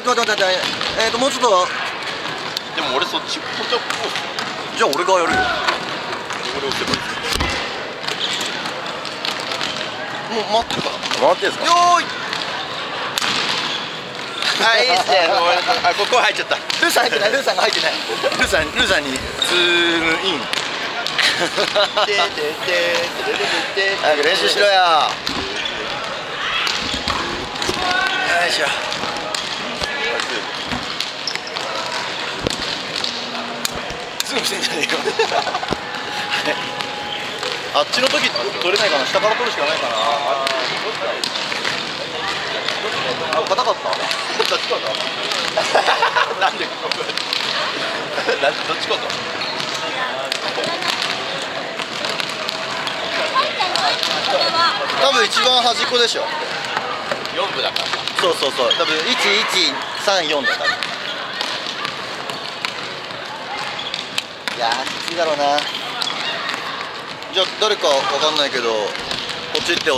待って待って待ってえっ、ー、ともうちょっと。でも俺そっちこっちはこう。じゃあ俺がやるよ。俺押せばいい。もう待ってるから回ってんすか？よーい。あいいっすね。俺あここ入っちゃった。ルーさん入ってない。ルーさんが入ってない。ルーさんルーさんにズームイン。てててててて。早く練習しろよ。よいしょズームしてんじゃねえよあっちの時取れないかな下から取るしかないかなあ硬かったどっちかだなんでどっちかだ多分一番端っこでしょ4部だからそうそうそう多分1134だ多分やーきついだろうな。じゃあ誰かわかんないけどこっち行って